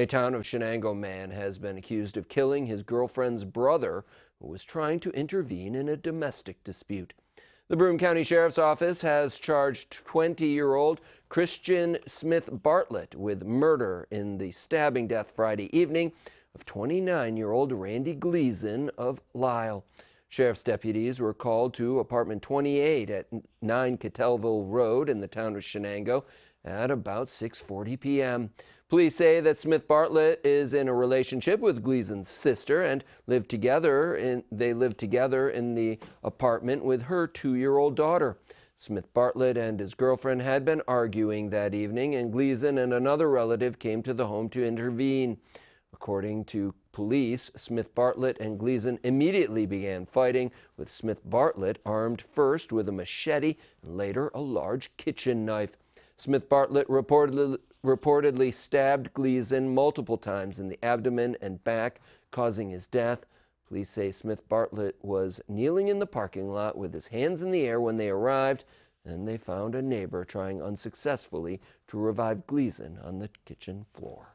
A town of Chenango man has been accused of killing his girlfriend's brother, who was trying to intervene in a domestic dispute. The Broome County Sheriff's Office has charged 20 year old Christian Smith Bartlett with murder in the stabbing death Friday evening of 29 year old Randy Gleason of Lisle. Sheriff's deputies were called to apartment 28 at 9 Kattelville Road in the town of Chenango at about 6:40 p.m. Police say that Smith Bartlett is in a relationship with Gleason's sister and live together in they live together in the apartment with her 2-year-old daughter. Smith Bartlett and his girlfriend had been arguing that evening and Gleason and another relative came to the home to intervene. According to police, Smith Bartlett and Gleason immediately began fighting, with Smith Bartlett armed first with a machete and later a large kitchen knife. Smith Bartlett reportedly, reportedly stabbed Gleason multiple times in the abdomen and back, causing his death. Police say Smith Bartlett was kneeling in the parking lot with his hands in the air when they arrived, and they found a neighbor trying unsuccessfully to revive Gleason on the kitchen floor.